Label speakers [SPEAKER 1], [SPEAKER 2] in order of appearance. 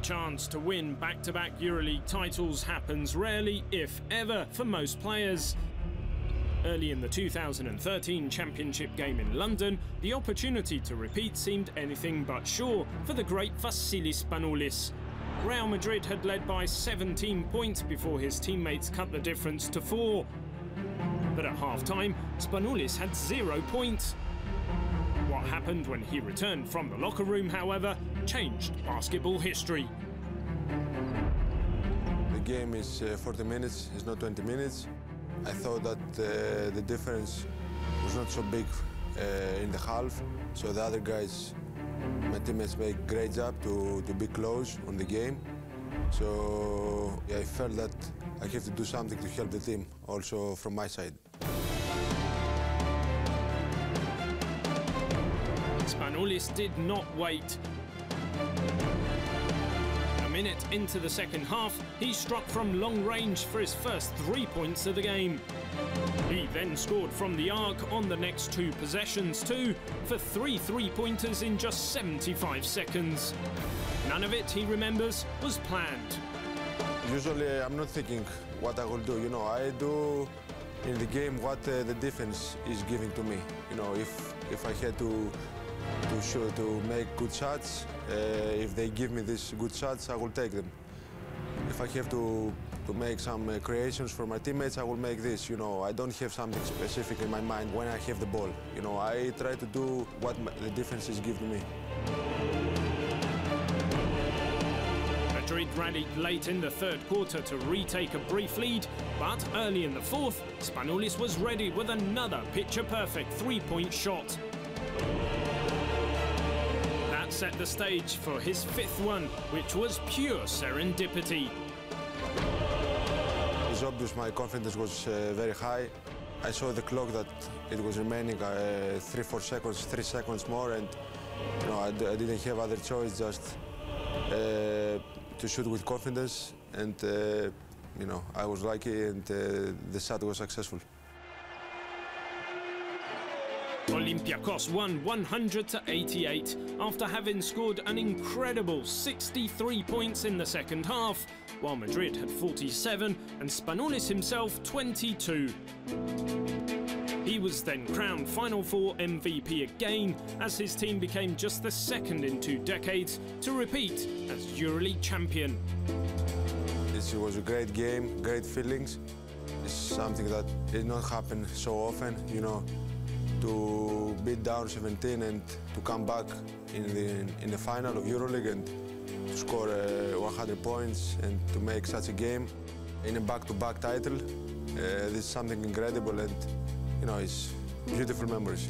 [SPEAKER 1] chance to win back-to-back EuroLeague titles happens rarely, if ever, for most players. Early in the 2013 Championship game in London, the opportunity to repeat seemed anything but sure for the great Vassilis Spanoulis. Real Madrid had led by 17 points before his teammates cut the difference to four. But at half-time, Spanoulis had zero points. Happened when he returned from the locker room, however, changed basketball history.
[SPEAKER 2] The game is uh, 40 minutes, it's not 20 minutes. I thought that uh, the difference was not so big uh, in the half, so the other guys, my teammates make great job to, to be close on the game. So I felt that I have to do something to help the team, also from my side.
[SPEAKER 1] Spanoulis did not wait. A minute into the second half, he struck from long range for his first three points of the game. He then scored from the arc on the next two possessions too, for three three-pointers in just 75 seconds. None of it, he remembers, was planned.
[SPEAKER 2] Usually I'm not thinking what I will do, you know, I do in the game what uh, the defense is giving to me. You know, if, if I had to to show, to make good shots. Uh, if they give me these good shots, I will take them. If I have to to make some uh, creations for my teammates, I will make this. You know, I don't have something specific in my mind when I have the ball. You know, I try to do what my, the defenses give to me.
[SPEAKER 1] Madrid rallied late in the third quarter to retake a brief lead, but early in the fourth, Spanoulis was ready with another picture-perfect three-point shot set the stage for his fifth one, which was pure serendipity.
[SPEAKER 2] It's obvious my confidence was uh, very high. I saw the clock that it was remaining uh, three, four seconds, three seconds more, and you know I d I didn't have other choice just uh, to shoot with confidence, and uh, you know I was lucky, and uh, the shot was successful.
[SPEAKER 1] Olympiacos won 100 to 88 after having scored an incredible 63 points in the second half, while Madrid had 47 and Spanoulis himself 22. He was then crowned Final Four MVP again, as his team became just the second in two decades to repeat as EuroLeague champion.
[SPEAKER 2] This was a great game, great feelings. It's something that did not happen so often, you know to beat down 17 and to come back in the, in the final of EuroLeague and to score uh, 100 points and to make such a game in a back-to-back -back title. Uh, this is something incredible and, you know, it's beautiful memories.